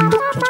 Thank you.